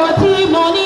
我寂寞。